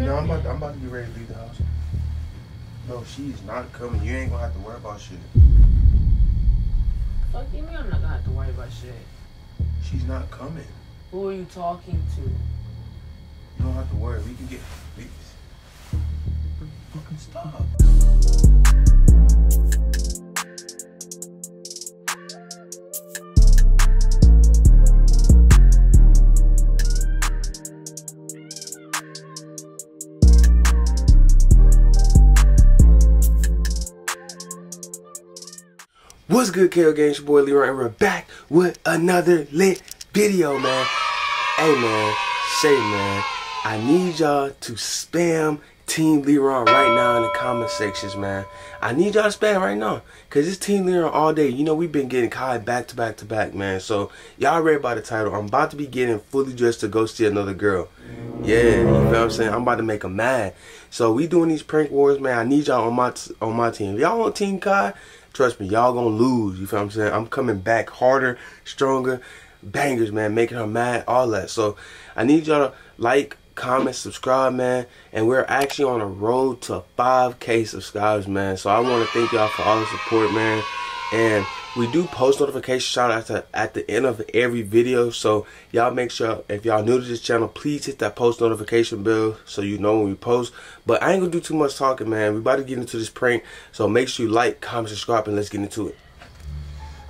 No, I'm about, to, I'm about to get ready to leave the house. No, she's not coming. You ain't gonna have to worry about shit. Fuck you mean I'm not gonna have to worry about shit. She's not coming. Who are you talking to? You don't have to worry. We can get. We, fucking stop. What's good, KO Games? Your boy Leron, and we're back with another lit video, man. Hey, man, say, man, I need y'all to spam Team Leron right now in the comment sections, man. I need y'all to spam right now, cause it's Team Leron all day. You know we've been getting Kai back to back to back, man. So y'all read by the title. I'm about to be getting fully dressed to go see another girl. Yeah, you know what I'm saying? I'm about to make them mad. So we doing these prank wars, man. I need y'all on my on my team. Y'all on Team Kai, trust me, y'all gonna lose. You feel what I'm saying? I'm coming back harder, stronger, bangers, man, making her mad, all that. So I need y'all to like, comment, subscribe, man. And we're actually on a road to 5K subscribers, man. So I want to thank y'all for all the support, man. And we do post notification shout out at, at the end of every video. So y'all make sure if y'all new to this channel, please hit that post notification bell so you know when we post. But I ain't gonna do too much talking, man. We about to get into this prank. So make sure you like, comment, subscribe, and let's get into it.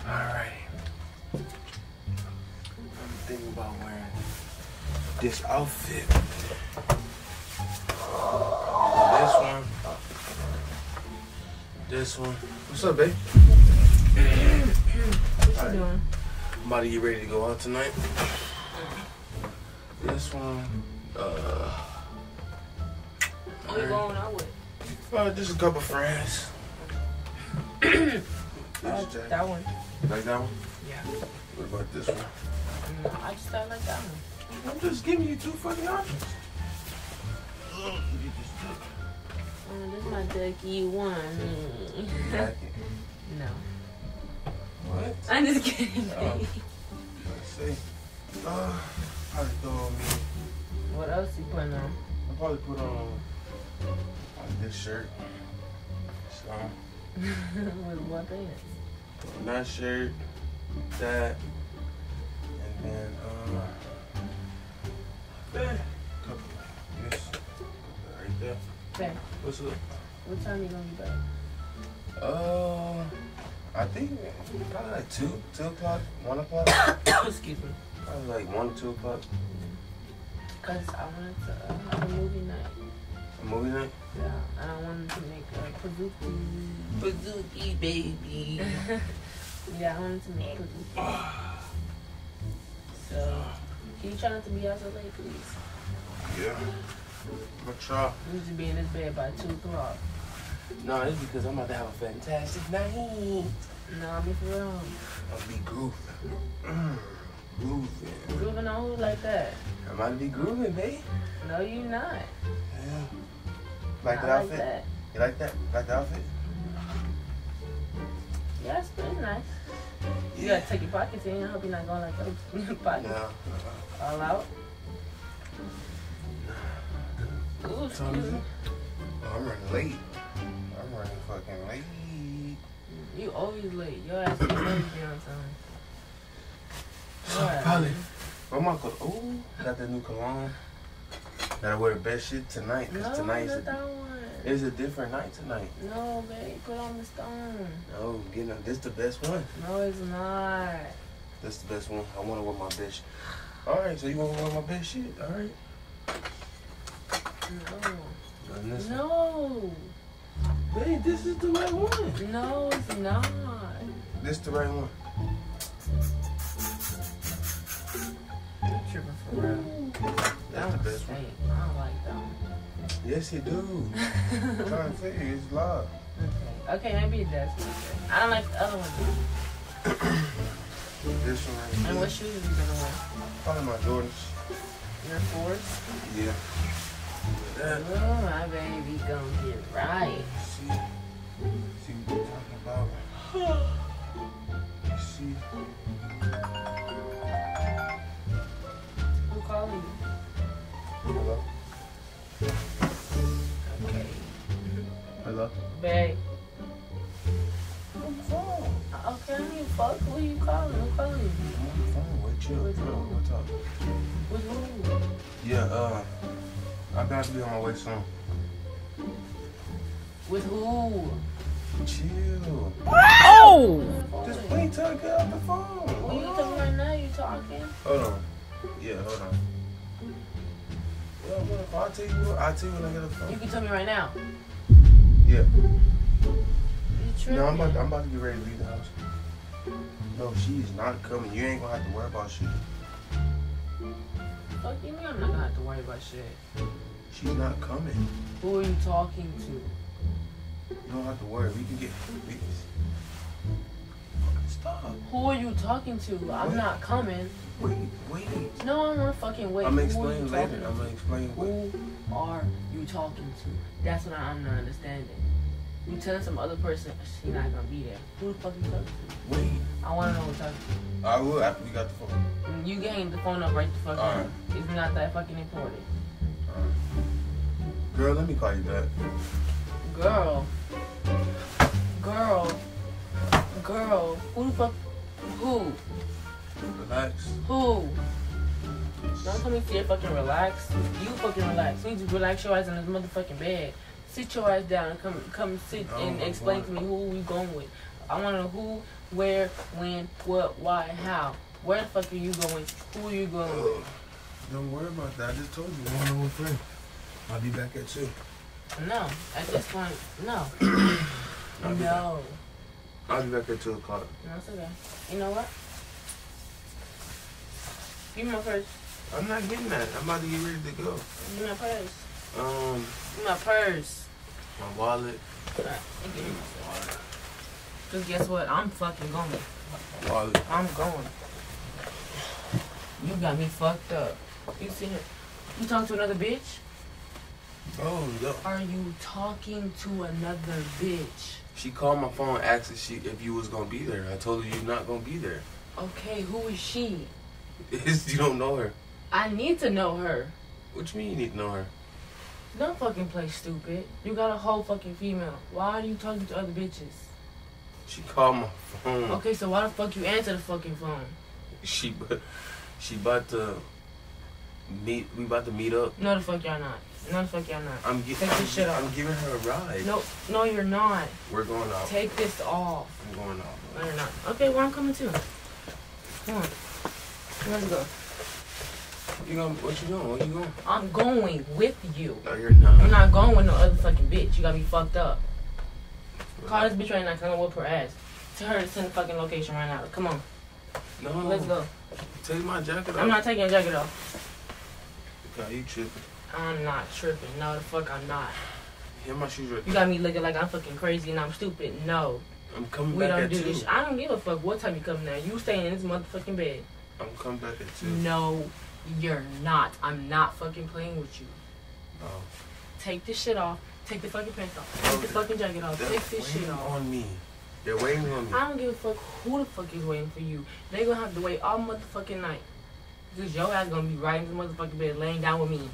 Alright. I'm thinking about wearing this outfit. This one. This one. What's up, babe? What you doing? To get ready to go out tonight. This one, uh, Who you going out with? uh, just a couple friends. Uh, that one. You like that one? Yeah. What about this one? Mm, I just don't like that one. I'm just giving you two fucking options. You just Mm, my ducky one. no. What? I'm just kidding. Oh. Let's see. Uh, probably throw on me. What else you putting on? I'll probably put on like this shirt. So, with what pants? that shirt, that, and then uh, that. Couple this, right there. Babe, What's up? what time you gonna be back? Uh, I think probably like two, two o'clock, one o'clock. Excuse me. Probably like one, two o'clock. Cause I wanted to uh, have a movie night. A movie night. Yeah, and I wanted to make a pizookie. Pizookie, baby. yeah, I wanted to make pizookie. So, can you try not to be out so late, please? Yeah. I'm gonna try. We need to be in this bed by 2 o'clock. No, it's because I'm about to have a fantastic night. No, I'll be for real. I'll be goofing. Mm, goofing. Grooving on who like that? I'm about to be grooving, babe. No, you're not. Yeah. Like that the outfit? that. You like that? Like the outfit? Yeah, it's pretty nice. You gotta take your pockets in. I hope you're not going like those pockets No. all out. Ooh, excuse me. Oh, I'm running late. I'm running fucking late. You always late. Your ass can never be on time. Alright. Probably. Where my col- Ooh, got that new cologne. Gotta wear the best shit tonight, No, cause tonight's not a, that one. it's a different night tonight. No, babe. Put on the stone. No, get on. This the best one. No, it's not. That's the best one. I wanna wear my best shit. Alright, so you wanna wear my best shit? Alright. No. And one. No. This is the right one. No, it's not. This is the right one. You tripping for real. That's the best one. I don't like that one. Yes, you do. I'm trying to tell you, it's live. Okay, okay, maybe that's one. I don't like the other one. This one right And what shoes are you gonna wear? Probably my Jordans. Your fours? Yeah. Oh, my baby gonna get right. See, see what we're talking about. See, Who calling you? hello. Okay. Hello? Babe. On the phone. Okay, I need fuck. Who you calling? Who calling you? I'm on the phone. Wait, chill. With who? What's up? With who? Yeah, uh, I'm about to be on my way soon. With who? Chill. Oh! Just wait till I get off the phone. Well, you can tell me right now you talking. Hold on. Yeah, hold on. Yeah, well, I'll tell you. I'll tell you when I get off the You can tell me right now. Yeah. You tripping? No, I'm about, I'm about to get ready to leave the house. No, she's not coming. You ain't gonna have to worry about shit. Fuck you mean I'm not gonna have to worry about shit. She's not coming. Who are you talking to? You don't have to worry. We can get. We can... Stop. Who are you talking to? I'm not coming. Wait, wait. No, I'm gonna fucking wait. I'm gonna Who are you explain later. I'm gonna explain. to? Who are you talking to? That's what I'm not understanding. You telling some other person she not gonna be there. Who the fuck are you talking to? Wait. I wanna know who you're talking I will after we got the phone. Mm, you gained the phone up right the fuck Alright. now. It's not that fucking important. Girl, let me call you back. Girl. Girl. Girl. Who the fuck? Who? Relax. Who? Don't tell me to fucking relax. You fucking relax. You need to relax your ass in this motherfucking bed. Sit your ass down and come come sit No, and explain to me who we going with. I wanna know who, where, when, what, why, how. Where the fuck are you going? Who are you going with? Don't worry about that. I just told you. One on one friend. I'll be back at two. No. I just want no. I'll be back. no. I'll be back at two o'clock. No, it's okay. You know what? Give me my purse. I'm not getting that. I'm about to get ready to go. Give me my purse. Um, Give me my purse. my wallet. Alright, give me my purse. Cause guess what? I'm fucking going. Wallet. I'm going. You got me fucked up. You see it? You talking to another bitch? Oh, no. Are you talking to another bitch? She called my phone, asked if she if you was gonna be there. I told her you're not gonna be there. Okay, who is she? you don't know her. I need to know her. What you mean you need to know her? Don't fucking play stupid. You got a whole fucking female. Why are you talking to other bitches? She called my phone. Okay, so why the fuck you answer the fucking phone? She she about to meet. We about to meet up. No, the fuck y'all not. No, the fuck y'all not. I'm gi- Take I'm, this shit off. I'm giving her a ride. No, no, you're not. We're going out. Take this off. I'm going out. No, you're not. Okay, well, I'm coming too. Come on. Let's go. You going? What you doing? Where you going? I'm going with you. No, you're not. I'm not going with no other fucking bitch. You got me fucked up. Call this bitch right now. gonna whoop her ass. Tell her to send the fucking location right now. Come on. No. Let's go. Take my jacket off. I'm not taking a jacket off. Okay, you tripping? I'm not tripping. No, the fuck I'm not. My shoes right You got me looking like I'm fucking crazy and I'm stupid. No. I'm coming We back don't at do two. this. I don't give a fuck what time you come now. You staying in this motherfucking bed. I'm coming back at two. No, you're not. I'm not fucking playing with you. Oh. Take this shit off. Take the fucking pants off. Take the oh, fucking jacket off. Take this shit waiting off. on me. They're waiting on me. I don't give a fuck who the fuck is waiting for you. They're gonna have to wait all motherfucking night. Cause your ass gonna be right in the motherfucking bed laying down with me.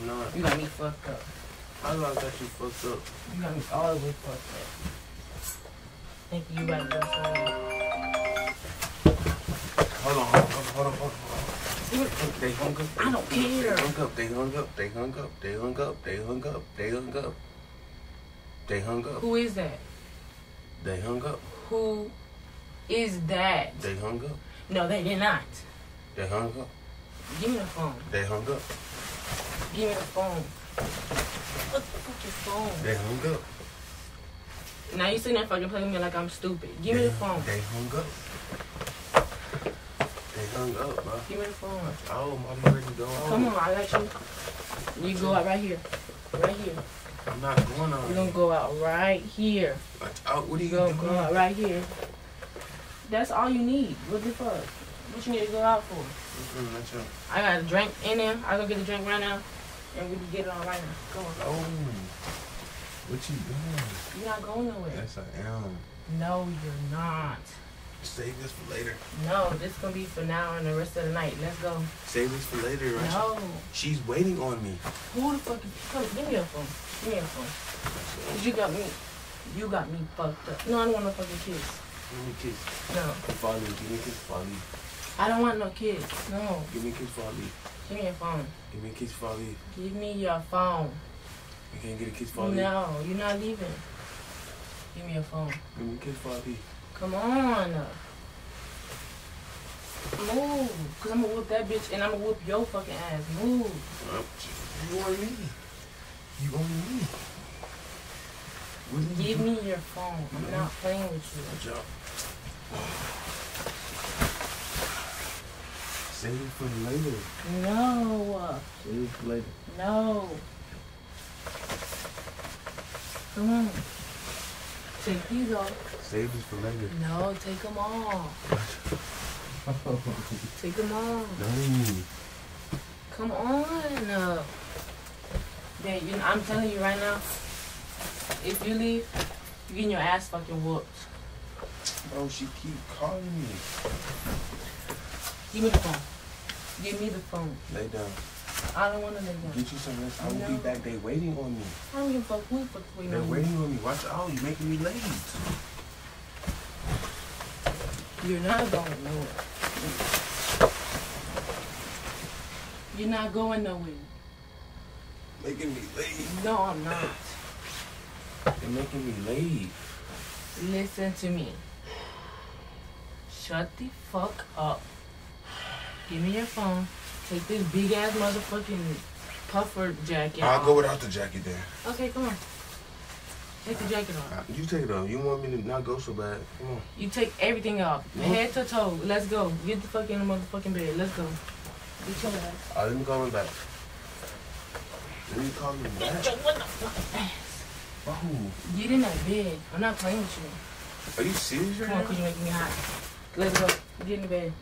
I'm not. You got me fucked up. How do I got you fucked up? You got me all the way fucked up. Think you right there Hold on, hold on, hold on, hold on. They hung up. I don't care. They hung up. They hung up. They hung up. They hung up. They hung up. They hung up. They hung up. Who is that? They hung up. Who is that? They hung up. No, they did not. They hung up. Give me the phone. They hung up. Give me the phone. What the fuck is phone? They hung up. Now you sitting there fucking playing me like I'm stupid. Give me the phone. They hung up. They hung up, bro. Give me the phone. Oh, I'm ready to go. Come on, I got you. You go out right here. Right here. I'm not going on. You're gonna go out right here. Out. What are You you gonna doing? go out right here. That's all you need. What the fuck? What you need to go out for? Mm-hmm, that's I got a drink in there. I go get the drink right now. And we can get it on right now. Go on. Oh. What you doing? You're not going nowhere. Yes, I am. No, you're not. Save this for later. No, this is gonna be for now and the rest of the night. Let's go. Save this for later, right? No. She's waiting on me. Who the fuck is come, give me your phone. Give me your phone. 'Cause you got me you got me fucked up. No, I don't want no fucking kids. Give me a kiss. No. Leave. Give me a kiss before I don't want no kids. No. Give me a kiss before I leave. Give me your phone. Give me a kiss before I leave. Give me your phone. You can't get a kiss before I leave. No, you're not leaving. Give me your phone. Give me a kiss before I leave. Come on. Move. Cause I'm gonna whoop that bitch and I'm gonna whoop your fucking ass. Move. You on me. You on me. What did you Give me your phone. I'm not playing with you. Good job. Save it for later. No. Save it for later. No. Come on. Take these off. Save it for later. No, take them all. Take them off. No. Come on. Uh, yeah, you know, I'm telling you right now, if you leave, you're getting your ass fucking whooped. Bro, she keep calling me. Give me the phone. Give me the phone. Lay down. I don't want to lay down. Get you some rest. I will be No. back. They waiting on me. I don't give a fuck who fuck waiting They're on waiting on me. Watch out. You're making me late. You're not going nowhere. You're not going nowhere. Making me late. No, I'm not. They're making me late. Listen to me. Shut the fuck up. Give me your phone. Take this big ass motherfucking puffer jacket I'll off. go without the jacket then. Okay, come on. Take the jacket off. Uh, You take it off. You want me to not go so bad. Come on. You take everything off. No. Head to toe. Let's go. Get the fuck in the motherfucking bed. Let's go. Get your ass. All right, let me call him back. Let me call him back. Get your motherfucking ass. Oh, Get in that bed. I'm not playing with you. are you serious Come on, now? cause you're making me hot. Let's go. Get in the bed.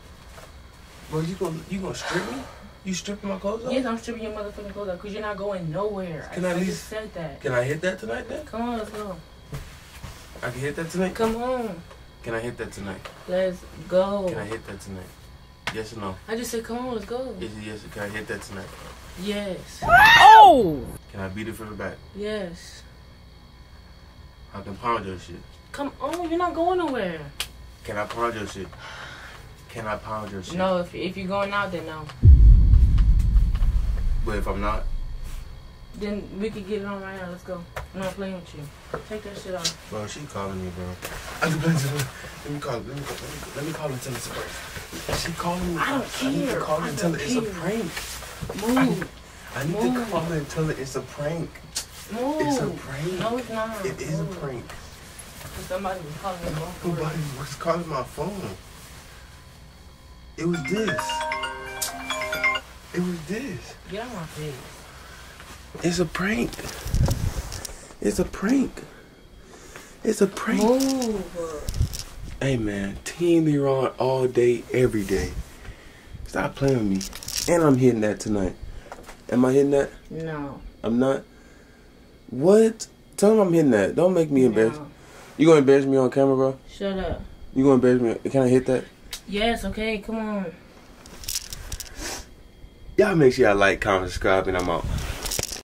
Bro, you gonna you gonna strip me? You stripping my clothes off? Yes, I'm stripping your motherfucking clothes off because you're not going nowhere. Can I at just least- said that. Can I hit that tonight then? Come on, let's go. I can hit that tonight. Come on, Can I hit that tonight? let's go. Can I hit that tonight? Yes or no? I just said, come on, let's go. Yes, yes. Can I hit that tonight? Yes, Oh! Can I beat it from the back? yes. I can pound your shit. Come on, you're not going nowhere. Can I pound your shit? Can I pound your shit? No, if if you're going out, then no. But if I'm not, Then we could get it on right now. Let's go. I'm not playing with you. Take that shit off. bro, she calling me, bro. I just let me call. Let me, let me, let me call and tell her it's a prank. She calling me. I don't care. I need to call her and tell her it's a prank. Move, I need to Move. call her and tell her it's a prank. move. It's a prank. No, it's not. It is a prank. Somebody was calling me. wrong Nobody was calling my phone. It was this. It was this. Get out my face. It's a prank. It's a prank. It's a prank. Move. Hey man, Team Leron all day, every day. Stop playing with me. And I'm hitting that tonight. Am I hitting that? No. I'm not. What? Tell him I'm hitting that. Don't make me embarrassed. No. You gonna embarrass me on camera, bro? Shut up. You gonna embarrass me? Can I hit that? Yes, okay, come on. Y'all make sure y'all like, comment, subscribe, and I'm out.